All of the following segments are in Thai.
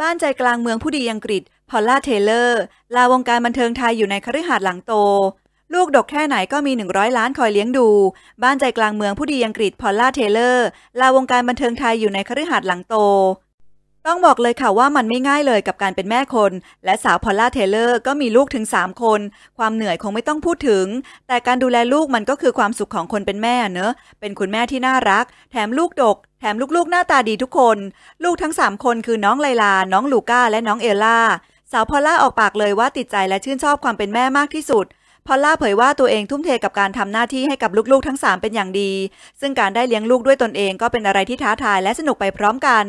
บ้านใจกลางเมืองผู้ดีอังกฤษ พอลล่าเทย์เลอร์ ลาวงการบันเทิงไทยอยู่ในคฤหาสน์หลังโต ลูกดกแค่ไหนก็มี 100 ล้านคอยเลี้ยงดู บ้านใจกลางเมืองผู้ดีอังกฤษ พอลล่าเทย์เลอร์ ลาวงการบันเทิงไทยอยู่ในคฤหาสน์หลังโต ต้องบอกเลยค่ะว่ามันไม่ง่ายเลยกับการเป็นแม่คน และสาวพอลล่าเทย์เลอร์ก็มีลูกถึง 3 คน ความเหนื่อยคงไม่ต้องพูดถึง แต่การดูแลลูกมันก็คือความสุขของคนเป็นแม่เนอะเป็นคุณแม่ที่น่ารัก แถมลูกดก แถมลูกๆหน้าตาดีทุกคน ลูกทั้ง3คนคือน้องไลลา น้องลูก้า และน้องเอลล่า สาวพอลล่าออกปากเลยว่าติดใจและชื่นชอบความเป็นแม่มากที่สุด พอลล่าเผยว่าตัวเองทุ่มเทกับการทำหน้าที่ให้กับลูกๆทั้ง3เป็นอย่างดี ซึ่งการได้เลี้ยงลูกด้วยตนเองก็เป็นอะไรที่ท้าทายและสนุกไปพร้อมกัน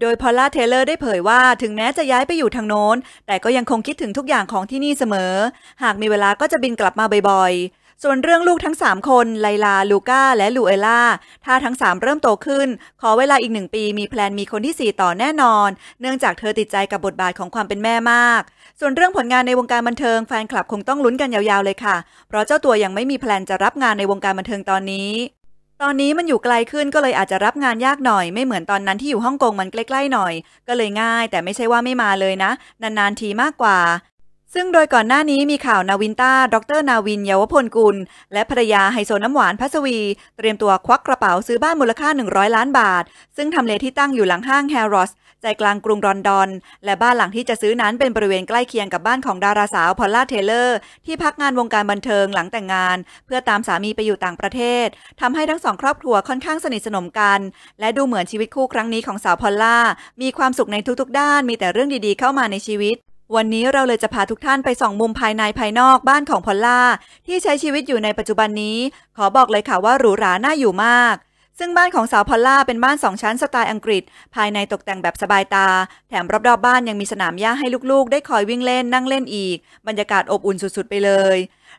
โดยพอลล่าเทเลอร์ได้เผยว่าถึงแม้จะย้ายไปอยู่ทางโน้น แต่ก็ยังคงคิดถึงทุกอย่างของที่นี่เสมอ หากมีเวลาก็จะบินกลับมาบ่อยๆ ส่วนเรื่องลูกทั้ง 3 คน ไลลา ลูก้า และลูเอล่า ถ้าทั้ง 3 เริ่มโตขึ้น ขอเวลาอีกหนึ่งปีมีแพลนมีคนที่ 4 ต่อแน่นอน เนื่องจากเธอติดใจกับบทบาทของความเป็นแม่มาก ส่วนเรื่องผลงานในวงการบันเทิงแฟนคลับคงต้องลุ้นกันยาวๆเลยค่ะ เพราะเจ้าตัวยังไม่มีแพลนจะรับงานในวงการบันเทิงตอนนี้ตอนนี้มันอยู่ไกลขึ้นก็เลยอาจจะรับงานยากหน่อย ไม่เหมือนตอนนั้นที่อยู่ฮ่องกงมันใกล้ๆหน่อย ก็เลยง่าย แต่ไม่ใช่ว่าไม่มาเลยนะ นานๆทีมากกว่า ซึ่งโดยก่อนหน้านี้มีข่าวนาวินต้า ดร.นาวินเยาวพลกุล และภรรยาไฮโซน้ำหวานพัสวี เตรียมตัวควักกระเป๋าซื้อบ้านมูลค่า 100 ล้านบาท ซึ่งทำเลที่ตั้งอยู่หลังห้างแฮร์รอดส์ใจกลางกรุงลอนดอน และบ้านหลังที่จะซื้อนั้นเป็นบริเวณใกล้เคียงกับบ้านของดาราสาวพอลล่าเทย์เลอร์ ที่พักงานวงการบันเทิงหลังแต่งงาน เพื่อตามสามีไปอยู่ต่างประเทศทำให้ทั้งสองครอบครัวค่อนข้างสนิทสนมกัน และดูเหมือนชีวิตคู่ครั้งนี้ของสาวพอลล่ามีความสุขในทุกๆ ด้านมีแต่เรื่องดีๆเข้ามาในชีวิต วันนี้เราเลยจะพาทุกท่านไปส่องมุมภายในภายนอกบ้านของพอลล่า ที่ใช้ชีวิตอยู่ในปัจจุบันนี้ ขอบอกเลยค่ะว่าหรูหราน่าอยู่มาก ซึ่งบ้านของสาวพอลล่าเป็นบ้านสองชั้นสไตล์อังกฤษ ภายในตกแต่งแบบสบายตา แถมรอบๆบ้านยังมีสนามหญ้าให้ลูกๆ ได้คอยวิ่งเล่นนั่งเล่นอีก บรรยากาศอบอุ่นสุดๆไปเลย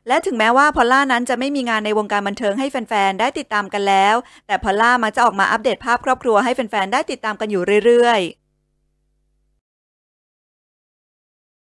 และถึงแม้ว่าพอลล่านั้นจะไม่มีงานในวงการบันเทิงให้แฟน ๆ ได้ติดตามกันแล้ว แต่พอลล่ามักจะออกมาอัปเดตภาพครอบครัวให้แฟน ๆ ได้ติดตามกันอยู่เรื่อย ๆ